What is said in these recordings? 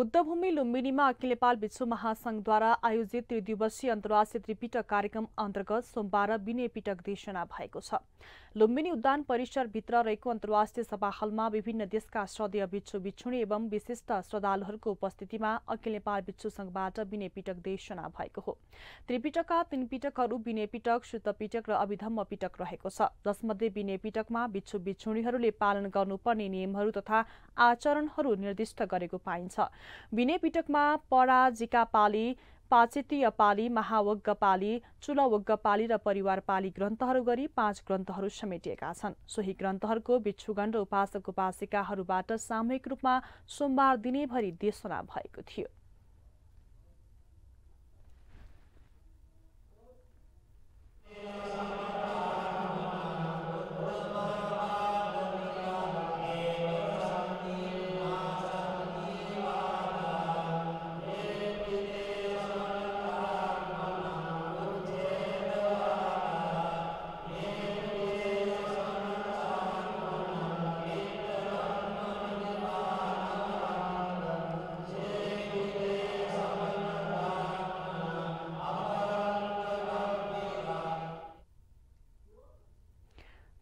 बुद्धभूमि लुम्बिनीमा अखिल नेपाल विश्व महासङ्घद्वारा आयोजित त्रिदिवसीय अन्तर्राष्ट्रिय त्रिपिटक कार्यक्रम अन्तर्गत सोमबार विनय पिटक देशना भएको छ। लुम्बिनी उद्यान परिसरभित्र रहेको अन्तर्राष्ट्रिय सभा हलमा विभिन्न देशका श्रद्धेय भिक्षु भिक्षुणी एवं विशिष्ट श्रद्धालुहरूको उपस्थितिमा अखिल नेपाल भिक्षु संघबाट विनय पिटक देशना भएको हो। त्रिपिटकका तीन पिटकहरू विनय पिटक शुद्ध पिटक र अभिधम्म पिटक रहेको छ। जसमध्ये विनय पिटकमा भिक्षु भिक्षुणीहरूले पालन गर्नुपर्ने नियमहरू तथा आचरणहरू निर्दिष्ट गरेको पाइन्छ। विनय पिटकमा पराजिका पाली पाचितीय पाली महावग्ग पाली पाली र परिवार पाली ग्रन्थहरू गरी पाँच ग्रन्थहरू समेटिएका छन्। सोही ग्रन्थहरूको भिक्षुगण र उपासक उपासिकाहरूबाट सामूहिक रूपमा सोमबार दिनैभरि देशना भएको थियो।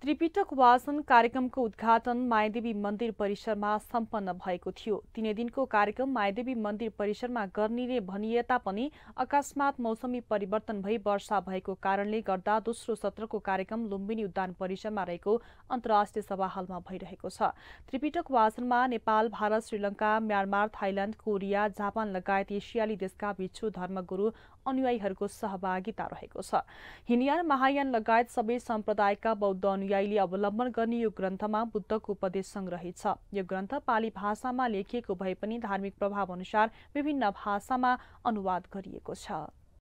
त्रिपिटक वाचन कार्यक्रमको उद्घाटन मायादेवी मन्दिर परिसरमा सम्पन्न भएको थियो। तिनै दिनको कार्यक्रम मायादेवी मन्दिर परिसरमा गर्ने भनिए तापनि अकस्मात मौसमी परिवर्तन भई वर्षा भएको कारणले गर्दा दोस्रो सत्रको कार्यक्रम लुम्बिनी उद्यान परिसरमा रहेको अन्तर्राष्ट्रिय सभा हलमा भइरहेको छ। त्रिपिटक वाचनमा Nepal Bharat Sri Lanka Myanmar Thailand Korea Japan लगायत एसियाली देशका भिक्षु धर्मगुरू अनुयायीहरूको सहभागिता रहेको छ। हिनयान महायान लगायत सबै सम्प्रदायका बौद्ध अनुयायीले अवलम्बन गर्ने यो ग्रन्थमा बुद्धको उपदेश सङ्ग्रहित छ। यो ग्रन्थ पाली भाषामा लेखिएको भए पनि धार्मिक प्रभाव अनुसार विभिन्न भाषामा अनुवाद गरिएको छ।